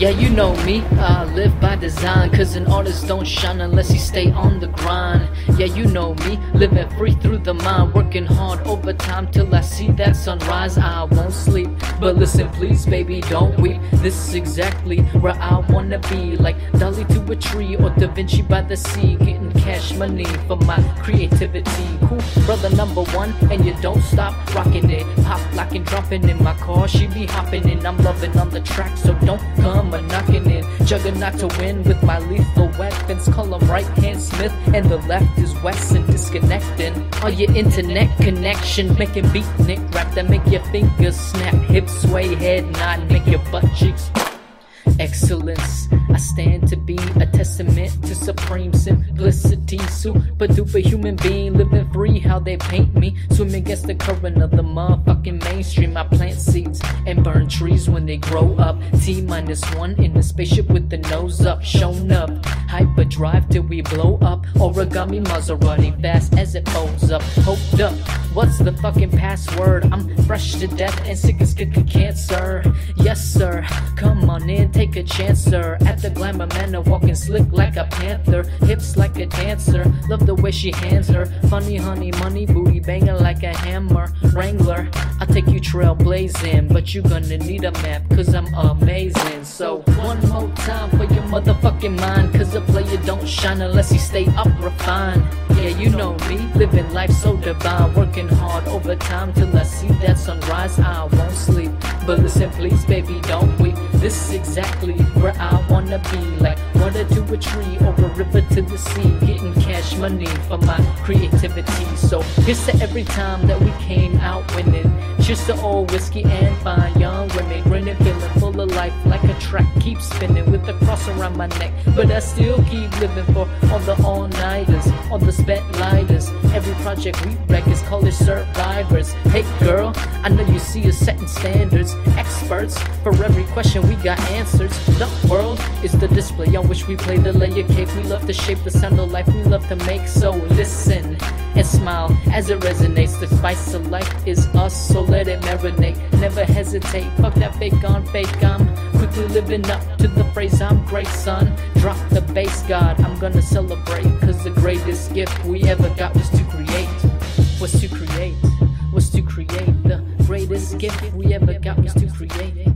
Yeah, you know me, I live by design. Cause an artist don't shine unless he stay on the grind. Yeah, you know me, living free through the mind. Working hard overtime till I see that sunrise. I won't sleep. But listen, please, baby, don't weep. This is exactly where I wanna be. Like Dolly to a tree or Da Vinci by the sea. Getting cash money for my creativity. Cool, brother number one, and you don't stop rocking it. Pop, locking, dropping in my car. She be hopping in, I'm loving on the track, so don't come a knocking in. Juggernaut to win with my lethal weapons. Call them right hand Smith, and the left is Wesson. Disconnecting all your internet connection. Making beat nick rap that make your fingers snap. Hips sway, head nod, make your butt cheeks excellence. I stand to be a testament to supreme simplicity. Super duper human being living free, how they paint me. Swimming against the current of the motherfucking mainstream. I plant seeds and burn trees when they grow up. T minus one in the spaceship with the nose up, shown up. Hyperdrive till we blow up. Origami Maserati fast as it folds up. Hoped up. What's the fucking password? I'm fresh to death and sick as sick cancer. Yes, sir. Come on in, take a chance, sir. At the glamour manor, walking slick like a panther. Hips like a dancer. Love the way she hands her. Funny, honey, money, booty banging like a hammer. Wrangler, I'll take you trailblazing. But you gonna need a map, cause I'm amazing. So, one more time for your motherfucking mind. Cause a player don't shine unless he stay up refined. Yeah, you know me, living life so divine. Working hard overtime till I see that sunrise. I. But listen, please, baby, don't weep. This is exactly where I wanna be. Like to do a tree or a river to the sea. Getting cash money for my creativity. So here's to every time that we came out winning. Cheers to old whiskey and fine young women. Grinning, feeling full of life like a track. Keep spinning with the cross around my neck. But I still keep living for all the all nighters, all the spent lighters. Project we wreck is college survivors. Hey girl, I know you see us setting standards. Experts, for every question we got answers. The world is the display on which we play the layer cake. We love to shape the sound of life we love to make. So listen and smile as it resonates. The spice of life is us, so let it marinate. Never hesitate, fuck that fake on fake. I'm quickly living up to the phrase I'm great, son. Drop the bass, God. I'm gonna celebrate, cause the greatest gift we ever got was to gift we ever got was to create.